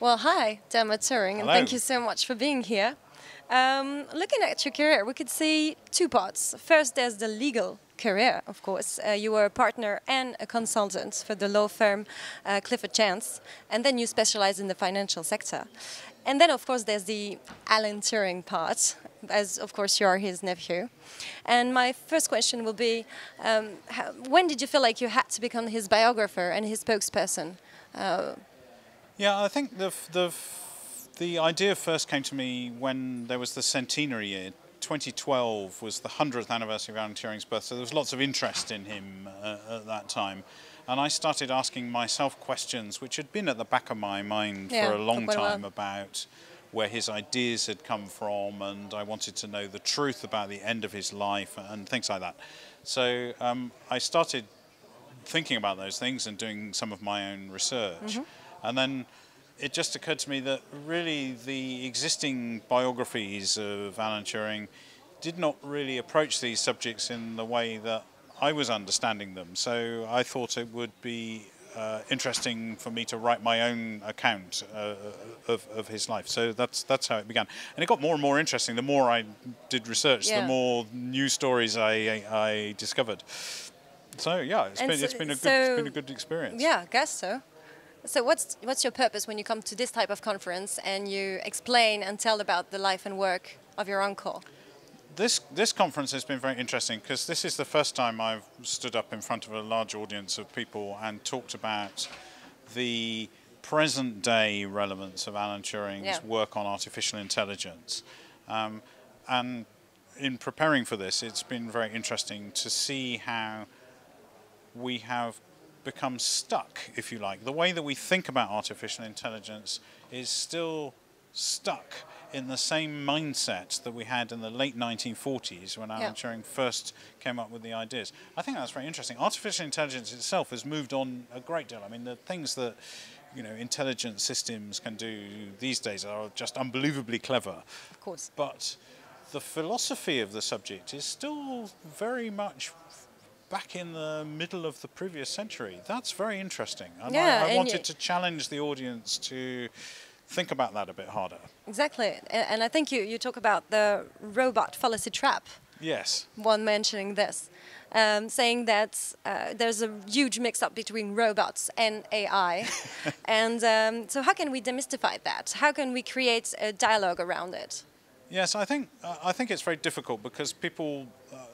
Well, hi, Dermot Turing, and Hello. thank you so much for being here. Um, looking at your career, we could see two parts. First, there's the legal career, of course. Uh, you were a partner and a consultant for the law firm uh, Clifford Chance, and then you specialize in the financial sector. And then, of course, there's the Alan Turing part, as of course you are his nephew. And my first question will be um, how, when did you feel like you had to become his biographer and his spokesperson? Uh, Yeah, I think the the the idea first came to me when there was the centenary year. 2012 was the 100th anniversary of Alan Turing's birth, so there was lots of interest in him uh, at that time. And I started asking myself questions which had been at the back of my mind Yeah, for a long quite a while. time about where his ideas had come from, and I wanted to know the truth about the end of his life and things like that. So um, I started thinking about those things and doing some of my own research. And then it just occurred to me that really the existing biographies of Alan Turing did not really approach these subjects in the way that I was understanding them. So I thought it would be uh, interesting for me to write my own account uh, of, of his life. So that's that's how it began, and it got more and more interesting. The more I did research, Yeah. the more new stories I, I, I discovered. So yeah, it's And been so- it's been a good so- it's been a good experience. Yeah, I guess so. So what's what's your purpose when you come to this type of conference and you explain and tell about the life and work of your uncle? This this conference has been very interesting because this is the first time I've stood up in front of a large audience of people and talked about the present day relevance of Alan Turing's Yeah. work on artificial intelligence. Um, and in preparing for this, it's been very interesting to see how we have become stuck, if you like. The way that we think about artificial intelligence is still stuck in the same mindset that we had in the late 1940s when Alan Yeah. Turing first came up with the ideas. I think that's very interesting. Artificial intelligence itself has moved on a great deal. I mean, the things that you know intelligent systems can do these days are just unbelievably clever. Of course. But the philosophy of the subject is still very much back in the middle of the previous century. That's very interesting. And Yeah, I, I wanted to challenge the audience to think about that a bit harder. Exactly. And I think you, you talk about the robot fallacy trap, Yes. one mentioning this, um, saying that uh, there's a huge mix up between robots and AI. and um, so, how can we demystify that? How can we create a dialogue around it? Yes, I think uh, I think it's very difficult because people.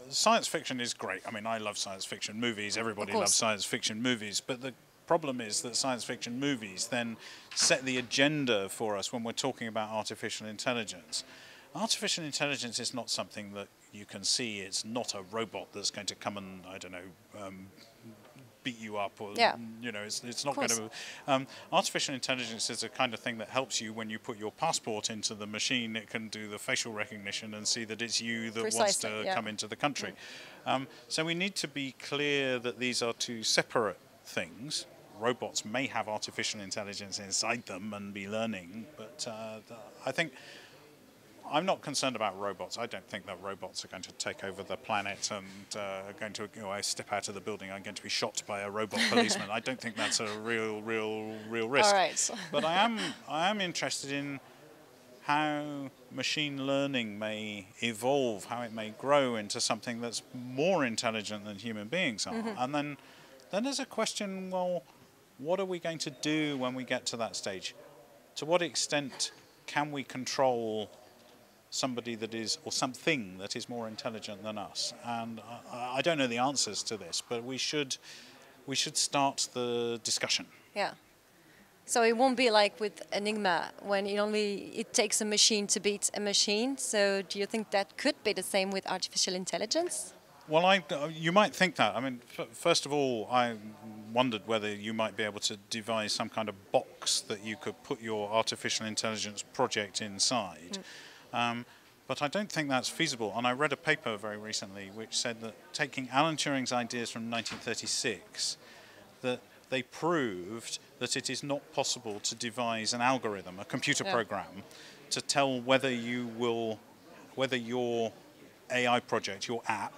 Science fiction is great. I mean, I love science fiction movies. Everybody loves science fiction movies, but the problem is that science fiction movies then set the agenda for us when we're talking about artificial intelligence. Artificial intelligence is not something that you can see. It's not a robot that's going to come and I don't know. Um, beat you up or Yeah. you know it's, it's not going to um, artificial intelligence is a kind of thing that helps you when you put your passport into the machine it can do the facial recognition and see that it's you that wants to yeah. come into the country um, so we need to be clear that these are two separate things robots may have artificial intelligence inside them and be learning but uh, the, i think I'm not concerned about robots. I don't think that robots are going to take over the planet and uh, are going to, you know, I step out of the building, I'm going to be shot by a robot policeman. I don't think that's a real, real, real risk. All right. But I am, I am interested in how machine learning may evolve, how it may grow into something that's more intelligent than human beings are. And then, then there's a question: well, what are we going to do when we get to that stage? To what extent can we control somebody that is, or something that is more intelligent than us? And I, I don't know the answers to this, but we should, we should start the discussion. Yeah. So it won't be like with Enigma when it only it takes a machine to beat a machine. So do you think that could be the same with artificial intelligence? Well, I, uh, you might think that. I mean, f- first of all, I wondered whether you might be able to devise some kind of box that you could put your artificial intelligence project inside. Mm. Um, but I don't think that's feasible. And I read a paper very recently which said that taking Alan Turing's ideas from 1936, that they proved that it is not possible to devise an algorithm, a computer Yeah. program, to tell whether you will, whether your AI project, your app,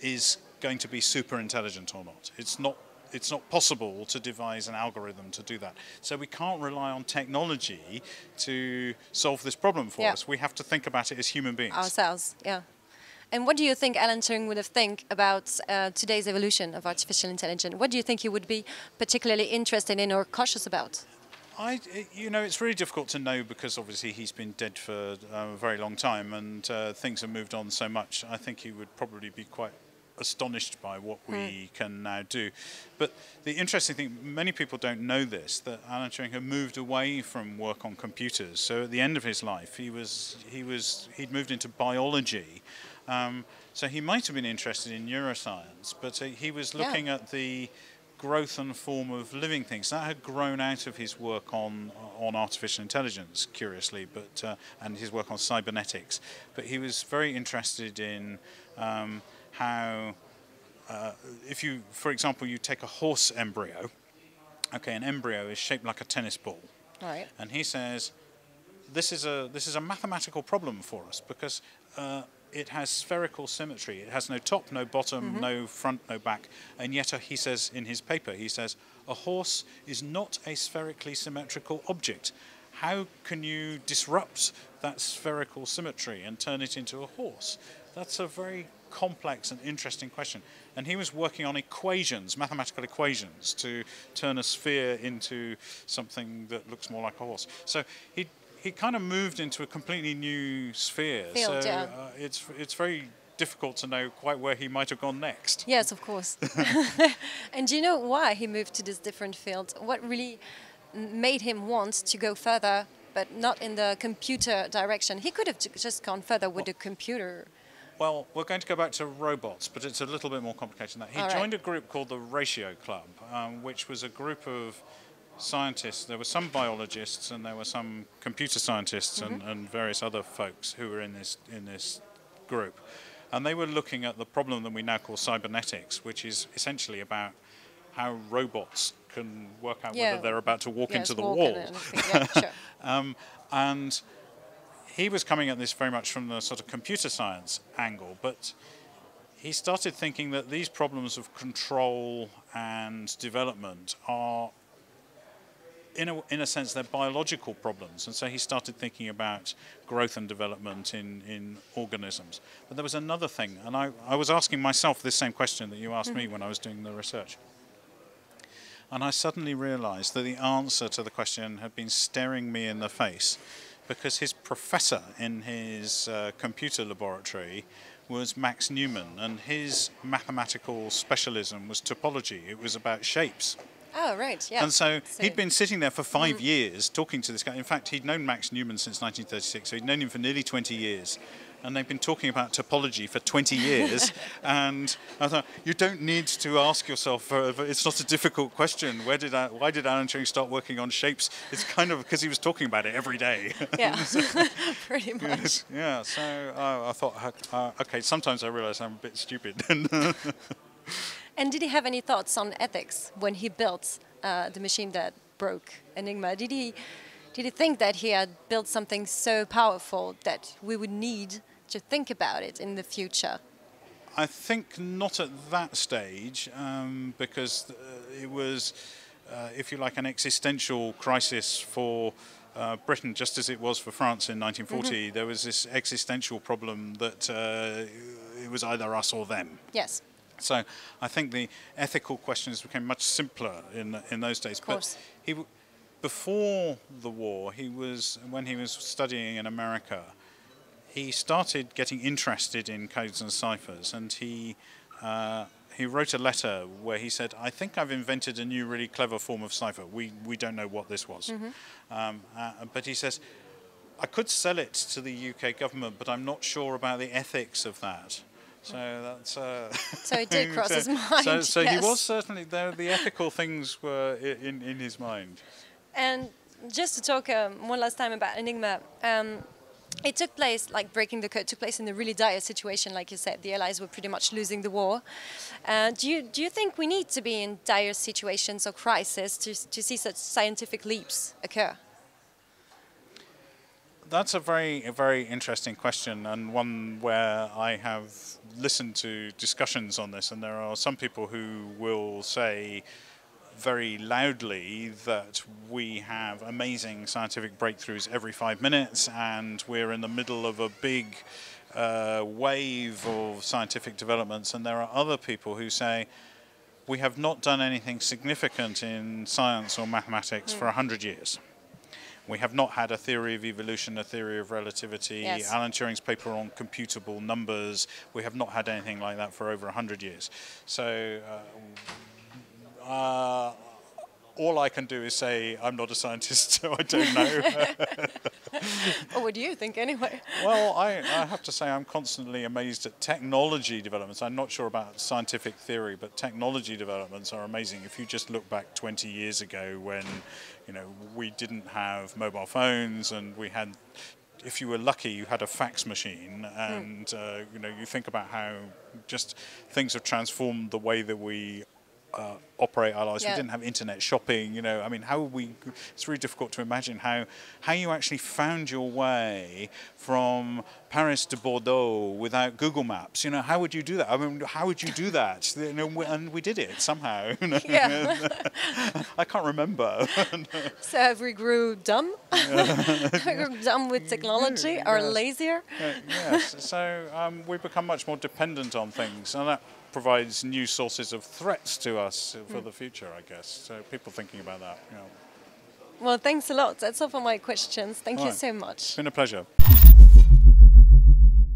is going to be super intelligent or not. It's not it's not possible to devise an algorithm to do that. So we can't rely on technology to solve this problem for Yeah. us. We have to think about it as human beings. Ourselves, yeah. And what do you think Alan Turing would have think about uh, today's evolution of artificial intelligence? What do you think he would be particularly interested in or cautious about? I, you know, it's really difficult to know because obviously he's been dead for uh, a very long time and uh, things have moved on so much. I think he would probably be quite astonished by what we can now do. But the interesting thing, many people don't know this, that Alan Turing had moved away from work on computers. So at the end of his life, he was he was he'd moved into biology. Um, so he might have been interested in neuroscience, but uh, he was Yeah. looking at the growth and form of living things. That had grown out of his work on on artificial intelligence, curiously, but uh, and his work on cybernetics. But he was very interested in um, how, uh, if you, for example, you take a horse embryo. Okay, an embryo is shaped like a tennis ball, Right. and he says this is a this is a mathematical problem for us because uh, it has spherical symmetry. It has no top, no bottom, no front, no back, and yet uh, he says in his paper he says a horse is not a spherically symmetrical object. How can you disrupt that spherical symmetry and turn it into a horse? That's a very complex and interesting question. And he was working on equations, mathematical equations, to turn a sphere into something that looks more like a horse. So he he kind of moved into a completely new sphere. Field, so yeah. uh, it's it's very difficult to know quite where he might have gone next. Yes, of course. and do you know why he moved to this different field? What really made him want to go further, but not in the computer direction? He could have just gone further with the computer. Well, we're going to go back to robots, but it's a little bit more complicated than that. He All right. joined a group called the Ratio Club, um, which was a group of scientists. There were some biologists and there were some computer scientists and, and various other folks who were in this in this group, and they were looking at the problem that we now call cybernetics, which is essentially about how robots can work out Yeah. whether they're about to walk Yes, into the wall. Yeah, sure. Um, and he was coming at this very much from the sort of computer science angle, but he started thinking that these problems of control and development are, in a, in a sense, they're biological problems. And so he started thinking about growth and development in, in organisms. But there was another thing, and I, I was asking myself this same question that you asked me mm-hmm. when I was doing the research. And I suddenly realized that the answer to the question had been staring me in the face because his professor in his uh, computer laboratory was Max Newman, and his mathematical specialism was topology. It was about shapes. Oh, right. Yeah. And so So- he'd been sitting there for 5 years talking to this guy. In fact, he'd known Max Newman since 1936, so he'd known him for nearly 20 years. And they've been talking about topology for 20 years. and I thought, you don't need to ask yourself, uh, it's not a difficult question. Where did I, why did Alan Turing start working on shapes? It's kind of because he was talking about it every day. yeah, pretty much. yeah, so uh, I thought, uh, okay, sometimes I realize I'm a bit stupid. And did he have any thoughts on ethics when he built uh, the machine that broke Enigma? Did he, did he think that he had built something so powerful that we would need to think about it in the future? I think not at that stage, um, because uh, it was, uh, if you like, an existential crisis for uh, Britain, just as it was for France in 1940. There was this existential problem that uh, it was either us or them. Yes. So I think the ethical questions became much simpler in in those days. Of course. But he, w- before the war, he was when he was studying in America, he started getting interested in codes and ciphers, and he. Uh, he wrote a letter where he said, "I think I've invented a new, really clever form of cipher. We we don't know what this was, um, uh, but he says I could sell it to the UK government, but I'm not sure about the ethics of that. So that's. Uh, So it did cross so, his mind. So, so he was certainly there. The ethical things were in in his mind. And just to talk um, one last time about Enigma, um, it took place, like breaking the code, took place in a really dire situation, like you said. The Allies were pretty much losing the war. Uh, do you do you think we need to be in dire situations or crisis to to see such scientific leaps occur? That's a very, a very interesting question, and one where I have listened to discussions on this, and there are some people who will say very loudly that we have amazing scientific breakthroughs every five minutes, and we're in the middle of a big uh, wave of scientific developments, and there are other people who say we have not done anything significant in science or mathematics mm. for 100 years. We have not had a theory of evolution, a theory of relativity. Yes. Alan Turing's paper on computable numbers. We have not had anything like that for over 100 years. So uh, uh, all I can do is say I'm not a scientist, so I don't know. what do you think anyway? well, I, I, have to say I'm constantly amazed at technology developments. I'm not sure about scientific theory, but technology developments are amazing. If you just look back 20 years ago when, you know, we didn't have mobile phones and we had if you were lucky, you had a fax machine, hmm. and mm. uh, you know you think about how just things have transformed the way that we uh, operate our lives. Yeah. We didn't have internet shopping. You know, I mean, how we? It's really difficult to imagine how how you actually found your way from Paris to Bordeaux without Google Maps. You know, how would you do that? I mean, how would you do that? You know, and we did it somehow. yeah. I can't remember. so have we grew dumb? we grew dumb with technology or yes. lazier? Uh, yes. So um, we've become much more dependent on things, and that provides new sources of threats to us for mm. the future, I guess. So people thinking about that. You know. Well, thanks a lot. That's all for my questions. Thank all you right. so much. It's been a pleasure.